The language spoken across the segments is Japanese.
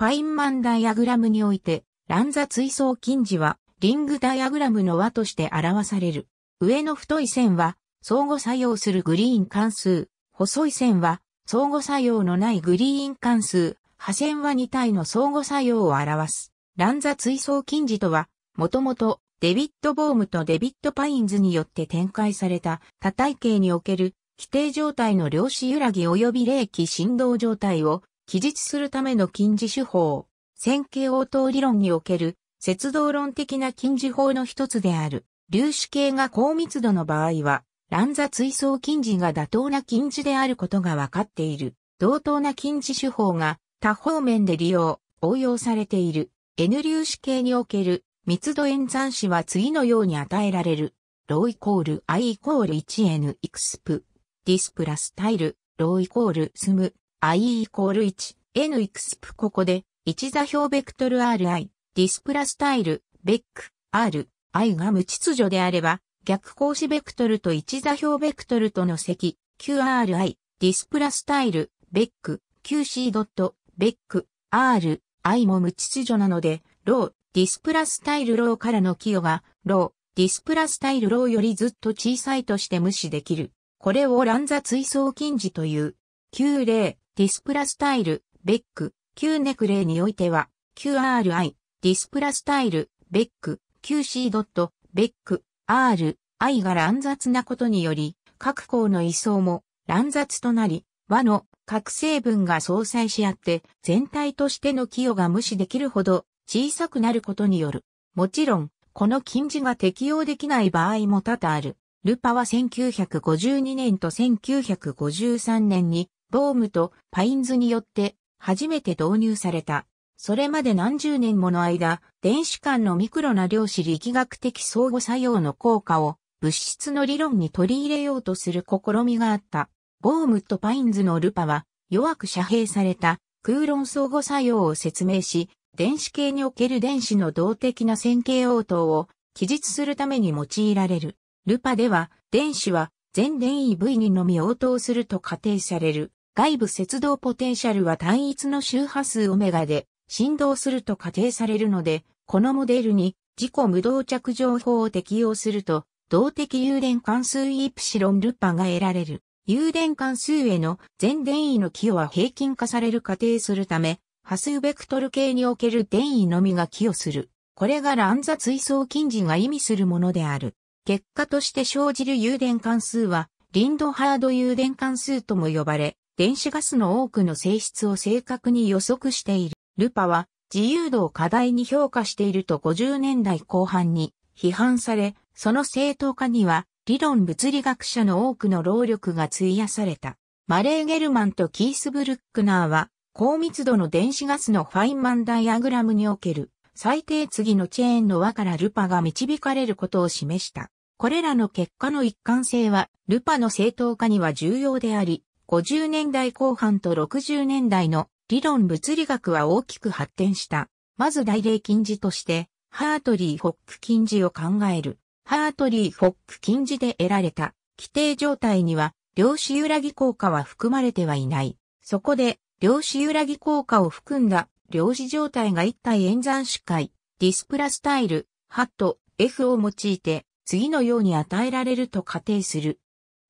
ファインマンダイアグラムにおいて、乱座追走近似は、リングダイアグラムの和として表される。上の太い線は、相互作用するグリーン関数。細い線は、相互作用のないグリーン関数。破線は2体の相互作用を表す。乱座追走近似とは、もともとデビッド・ボームとデビッド・パインズによって展開された多体系における規定状態の量子揺らぎ及び霊気振動状態を記述するための近似手法。線形応答理論における節動論的な近似法の一つである。粒子系が高密度の場合は、乱座追走近似が妥当な近似であることが分かっている。同等な近似手法が多方面で利用、応用されている。N 粒子系における密度演算子は次のように与えられる。ローイコール i イコール 1n イクスプ。ディスプラスタイル、ローイコールスム。I イコール1、n イクスプここで、一座標ベクトル ri、ディスプラスタイル、ベック、r、i が無秩序であれば、逆格子ベクトルと一座標ベクトルとの積、qri、ディスプラスタイル、ベック、qc ドット、ベック、r、i も無秩序なので、ロー、ディスプラスタイルローからの寄与が、ロー、ディスプラスタイルローよりずっと小さいとして無視できる。これを乱座追走近似という。Q 例、ディスプラスタイル、ベック、Q ネク例においては、QRI、ディスプラスタイル、ベック、QC ドット、ベック、R、I が乱雑なことにより、各項の位相も乱雑となり、和の各成分が相殺し合って、全体としての寄与が無視できるほど小さくなることによる。もちろん、この禁止が適用できない場合も多々ある。ルパは1952年と1953年に、ボームとパインズによって初めて導入された。それまで何十年もの間、電子間のミクロな量子力学的相互作用の効果を物質の理論に取り入れようとする試みがあった。ボームとパインズのルパは弱く遮蔽された空論相互作用を説明し、電子系における電子の動的な線形応答を記述するために用いられる。ルパでは、電子は全電位 V にのみ応答すると仮定される。外部接動ポテンシャルは単一の周波数オメガで振動すると仮定されるので、このモデルに自己無動着情報を適用すると、動的誘電関数イプシロンルッパが得られる。誘電関数への全電位の寄与は平均化される仮定するため、波数ベクトル系における電位のみが寄与する。これが乱座追走近似が意味するものである。結果として生じる誘電関数は、リンドハード誘電関数とも呼ばれ、電子ガスの多くの性質を正確に予測している。ルパは、自由度を過大に評価していると50年代後半に批判され、その正当化には、理論物理学者の多くの労力が費やされた。マレー・ゲルマンとキース・ブルックナーは、高密度の電子ガスのファインマンダイアグラムにおける最低次のチェーンの輪からルパが導かれることを示した。これらの結果の一貫性はルパの正当化には重要であり、50年代後半と60年代の理論物理学は大きく発展した。まず大例近似として、ハートリー・フォック近似を考える。ハートリー・フォック近似で得られた規定状態には量子揺らぎ効果は含まれてはいない。そこで量子揺らぎ効果を含んだ量子状態が一体演算子解、ディスプラスタイル、ハット、F を用いて次のように与えられると仮定する。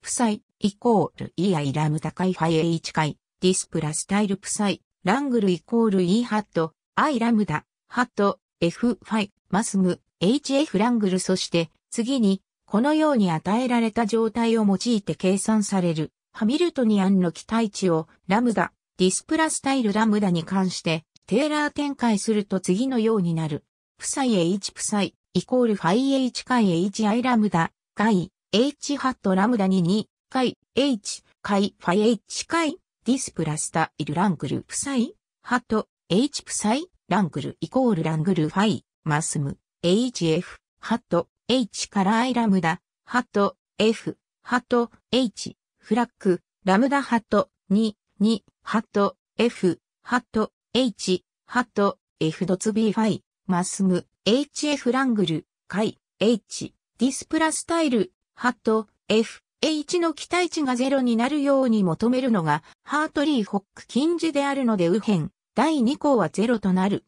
負債イコール EI ラム高いファイ H 解、ディスプラスタイル負債、ラングルイコール E ハット、I ラムダ、ハット、F ファイ、マスム、HF ラングルそして次にこのように与えられた状態を用いて計算される。ハミルトニアンの期待値を。ラムダ、ディスプラスタイルラムダに関して、テーラー展開すると次のようになる。プサイ H プサイ、イコールファイ H 回 HI ラムダ、回 H ハットラムダに2、回 H、回ファイ H 回、ディスプラスタイルラングルプサイ、ハト H プサイ、ラングルイコールラングルファイ、マスム、HF、ハト H からアイラムダ、ハト F、ハト H、フラッグ、ラムダハト2、2、ハト、F、ハト、H、ハト、F ドツ B ファイ、マスム、HF ラングル、カイ、H、ディスプラスタイル、ハト、F、H の期待値がゼロになるように求めるのが、ハートリー・ホック近似であるので右辺、第2項は0となる。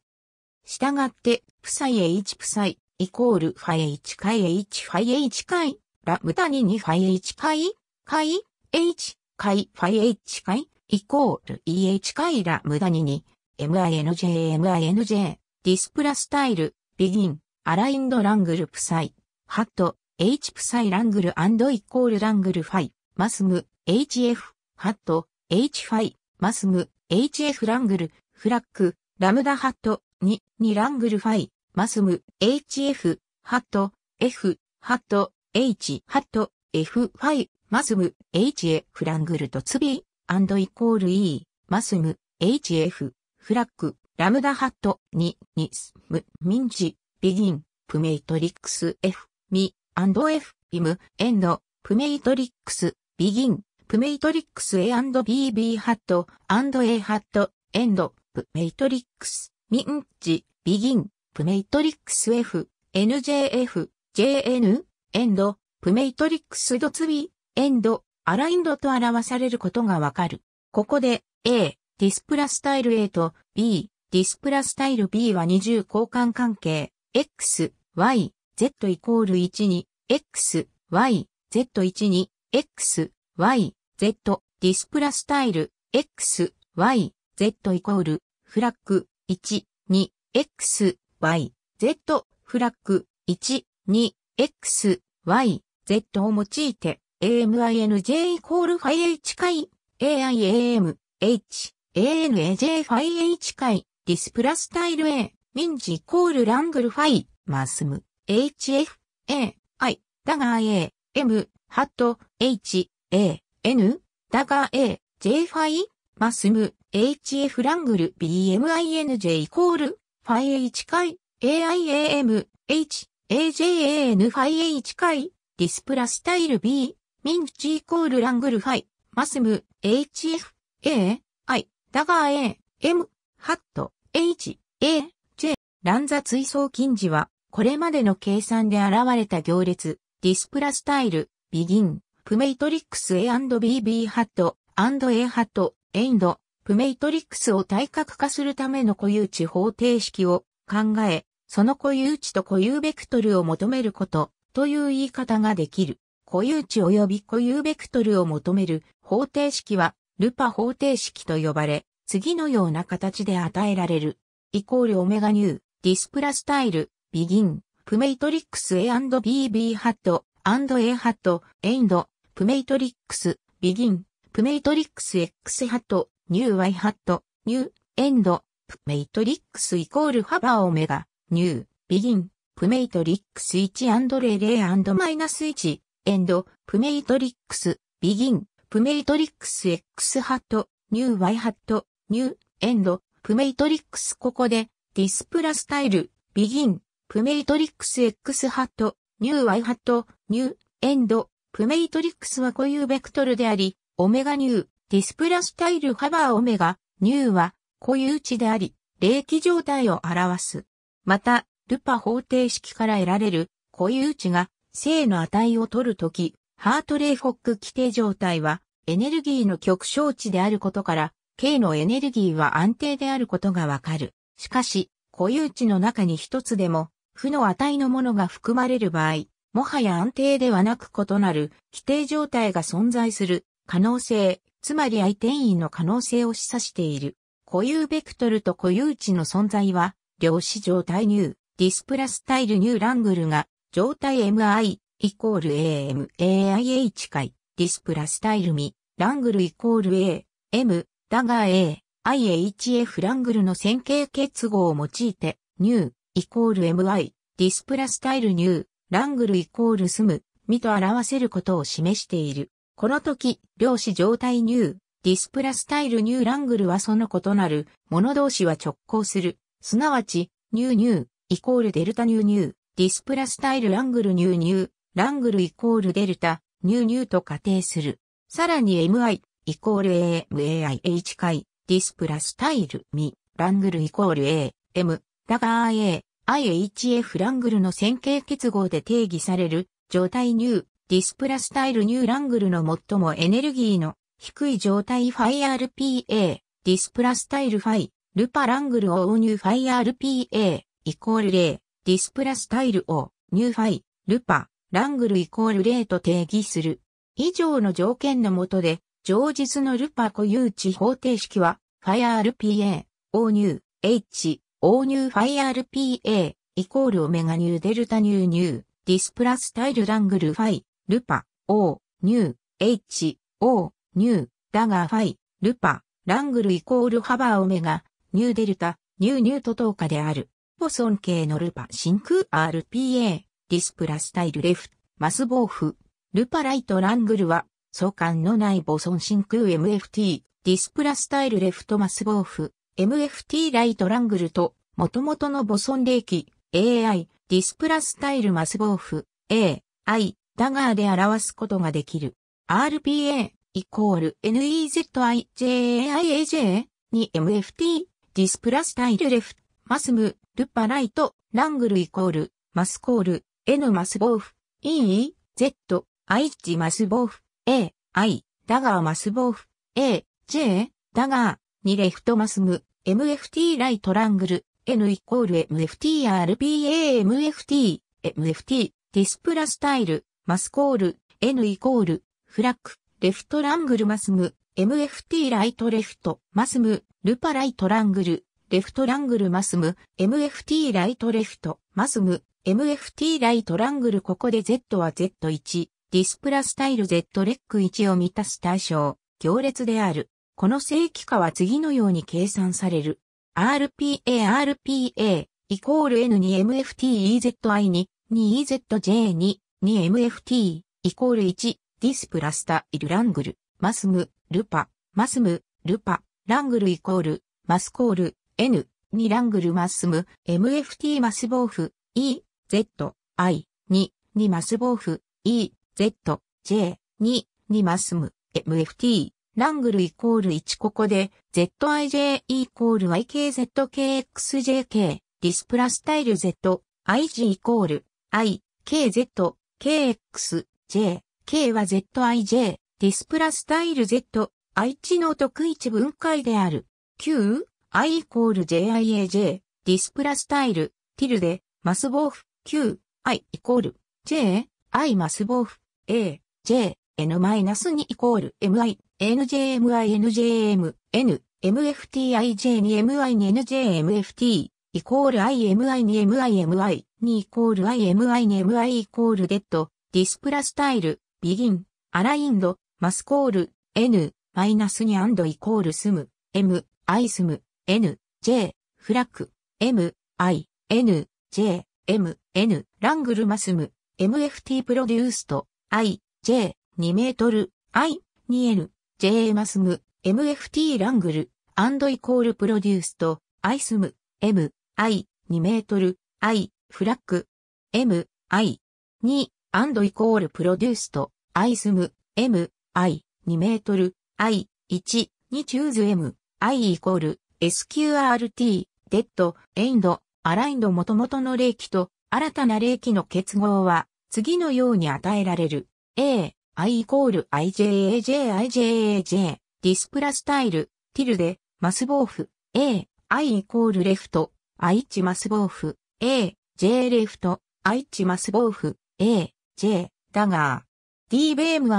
したがって、プサイ H プサイ、イコールファイ H 回 H ファイ H 回、ラムダ2にファイ H 回、回、H、回、ファイ H 回、イコール EH 回ラムダ2に、MINJ、MINJ、ディスプラスタイル、ビギン、アラインドラングルプサイ、ハット、H プサイラングルイコールラングルファイ、マスム、HF、ハット、H ファイ、マスム、HF ラングル、フラック、ラムダハット、2、2ラングルファイ、マスム、HF、ハット、F、ハット、H、ハット、F、ファイ、マスム、HA、フラングルとツビー、アンドイコール E、マスム、HF、フラック、ラムダハット、2、2、スム、ミンジ、ビギン、プメイトリックス、F、ミ、F、イム、エンド、プメイトリックス、ビギン、プメイトリックス A&BB ハット、A ハット、エンド、プメイトリックス、ミンチ、ビギン、プメイトリックス F、NJF、JN、エンド、プメイトリックスドツビ、エンド、アラインドと表されることがわかる。ここで A、ディスプラスタイル A と B、ディスプラスタイル B は二重交換関係、X、Y、Z イコール1に、X、Y、Z1 に、X、Y、Z、ディスプラスタイル、X、Y、Z イコール、フラッグ、1、2、X、Y、Z、フラッグ、1、2、X、Y、Z を用いて、AMINJ イコールファイ H 回、AIAM、H、ANAJ ファイ H 回、ディスプラスタイル A、ミンジイコールラングルファイ、マスム、HF、A、I、ダガー A、M、ハット、H、A、N、ダガー A、J ファイ、マスム、HF ラングル BMINJ イコール、ファイ H 回、AIAM、H、AJAN ファイ H 回、ディスプラスタイル B、ミンチイコールラングルファイ、マスム、HF、A、I、ダガー A、M、ハット、H、A、J、乱座追走近似は、これまでの計算で現れた行列、ディスプラスタイル、ビギン、プメイトリックス A&BB ハット、A ハット、エンド、プメイトリックスを対角化するための固有値方程式を考え、その固有値と固有ベクトルを求めることという言い方ができる。固有値及び固有ベクトルを求める方程式はルパ方程式と呼ばれ、次のような形で与えられる。イコールオメガニュー、ディスプラスタイル、ビギン、プメイトリックス A&BB ハット、A ハット、エンド、プメイトリックス、ビギン、プメイトリックス X ハット、ニュー Y ハット、ニュー、エンド、プメイトリックスイコールハバーオメガ、ニュー、ビギン、プメイトリックス1 0 0マイナス1、エンド、プメイトリックス、ビギン、プメイトリックス X ハット、ニュー Y ハット、ニュー、エンド、プメイトリックス。ここで、ディスプラスタイル、ビギン、プメイトリックス X ハット、ニュー Y ハット、ニュー、エンド、プメイトリックスは固有ベクトルであり、オメガニュー、ディスプラスタイルハバーオメガ、ニューは固有値であり、霊気状態を表す。また、ルパ方程式から得られる固有値が正の値を取るとき、ハートレイフォック規定状態はエネルギーの極小値であることから、K のエネルギーは安定であることがわかる。しかし、固有値の中に一つでも負の値のものが含まれる場合、もはや安定ではなく異なる規定状態が存在する可能性、つまり相転移の可能性を示唆している。固有ベクトルと固有値の存在は、量子状態ニュー、ディスプラスタイルニューラングルが、状態 MI イコール AM、AIH 回、ディスプラスタイルミ、ラングルイコール A、M、だが A、IHF ラングルの線形結合を用いて、ニュー、イコール MI、ディスプラスタイルニュー、ラングルイコールスム、ミと表せることを示している。この時、量子状態ニュー、ディスプラスタイルニューラングルはその異なる、もの同士は直行する。すなわち、ニューニュー、イコールデルタニューニュー、ディスプラスタイルラングルニューニュー、ラングルイコールデルタ、ニューニューと仮定する。さらに MI、イコール AMAIH 回、ディスプラスタイルミ、ラングルイコール A、M、だが A、IHF ラングルの線形結合で定義される状態ニュー、ディスプラスタイルニューラングルの最もエネルギーの低い状態ファイ RPA、ディスプラスタイルファイ、ルパラングル O ニューファイ RPA イコール0、ディスプラスタイル O、ニューファイ、ルパ、ラングルイコール0と定義する。以上の条件のもとで、上実のルパ固有値方程式は、ファイ RPA、O ニュー、H、O ニューファイ RPA、イコールオメガニューデルタニューニュー、ディスプラスタイルラングルファイ、ルパ、O、ニュー、H、O、ニュー、だがファイ、ルパ、ラングルイコールハバーオメガ、ニューデルタ、ニューニュート等価である。ボソン系のルパ真空 RPA、ディスプラスタイルレフ、マスボーフ、ルパライトラングルは、相関のないボソン真空 MFT、ディスプラスタイルレフトマスボーフ、MFT ライトラングルと、元々のボソン霊気、AI、ディスプラスタイルマスボーフ、A、I、ダガーで表すことができる。RPA、イコール NEZIJAIAJ に MFT、ディスプラスタイルレフ、マスム、ルッパライト、ラングルイコール、マスコール、N マスボーフ、E、Z、I チマスボーフ、A、I、ダガーマスボーフ、A、J、ダガー、2レフトマスム、MFT ライトラングル、N イコール MFT RPA MFT、MFT、ディスプラスタイル、マスコール、N イコール、フラック、レフトラングルマスム、MFT ライトレフト、マスム、ルパライトラングル、レフトラングルマスム、MFT ライトレフト、マスム、MFT ライトラングルここで Z は Z1、ディスプラスタイル Z レック1を満たす対象、行列である。この正規化は次のように計算される。RPA RPA イコール N に MFT EZI に 2EZJ に 2MFT イコール1ディスプラスタイルラングルマスムルパマスムルパラングルイコールマスコール N、2ラングルマスム、MFT マスボーフ、E、Z、I、2、2マスボーフ、E、Z、J、2、2マスム、MFT、ラングルイコール1ここで、ZIJ イコール YKZKXJK、ディスプラスタイル Z、IG イコール I、KZ、KX、J、K は ZIJ、ディスプラスタイル Z、I 値の特一分解である。Q、I イコール JIAJ、ディスプラスタイル、ティルで、マスボーフ、Q、I イコール J、I マスボーフ、A、J、N-2 イコール MI、NJMI、NJM、N、M. F. T. I. J. に M. I. N. J. M. F. T.、イコール IMI に MIMI、にイコール IMI に MI イコールデッド、ディスプラスタイル、ビギン、アラインド、マスコール、N、マイナスにアンドイコールスム、M、アイスム、N、J、フラック、M、I、N、J、M、N、ラングルマスム、MFT プロデュースト、I、J、2メートル、I、2N、J マスム、MFT ラングル、アンドイコールプロデュースト、アイスム、M、I、2メートル、I、フラック、M、I、2、アンドイコールプロデュースト、アイスム、M、I、2メートル、I、1、2チューズ M、I イコール SQRT、デッド、エインド、アラインド元々の霊気と新たな霊気の結合は次のように与えられる。A、I イコール IJAJIJAJ、 displaystyle、tilde、mathbf、A、I イコール left、I チ mathbf、A、J left、I チ mathbf、A、J、dagger。D Bohm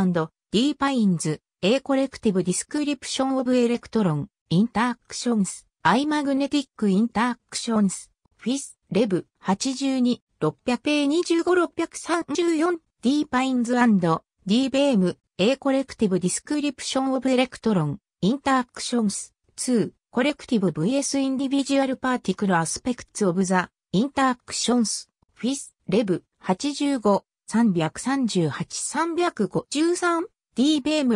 &D Pines、A Collective Description of Electron、Interactions、I Magnetic Interactions、Phys、Rev、82、600A25-634、D Pines & D Bohm、A Collective Description of Electron、Interactions、2、 Collective VS Individual Particle Aspects of the、Interactions、Phys、Rev、85、338、353、D Bohm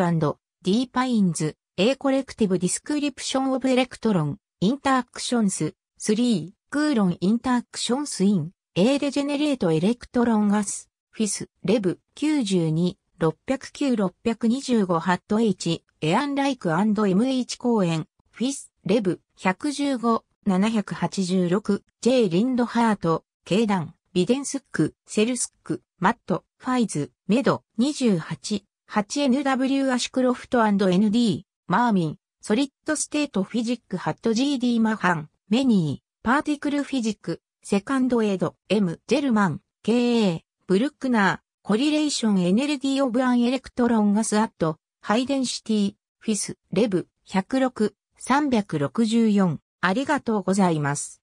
&D Pines、A Collective Description of Electron、Interactions、3、 Coulomb Interactions in、A Degenerate Electron Gas、Phys、Rev、92、609、625ハット H、 Ehrenreich &MH Cohen、Phys、Rev、115、786、J リンドハート、ケイダン、ビデンスック、セルスック、マット、ファイズ、メド、28、8NW アシクロフト &ND、マーミン、ソリッドステートフィジックハット GD マハン、メニー、パーティクルフィジック、セカンドエイド、M、ジェルマン、KA、ブルックナー、コリレーションエネルギーオブアンエレクトロンガスアット、ハイデンシティ、フィス、レブ、106、364。ありがとうございます。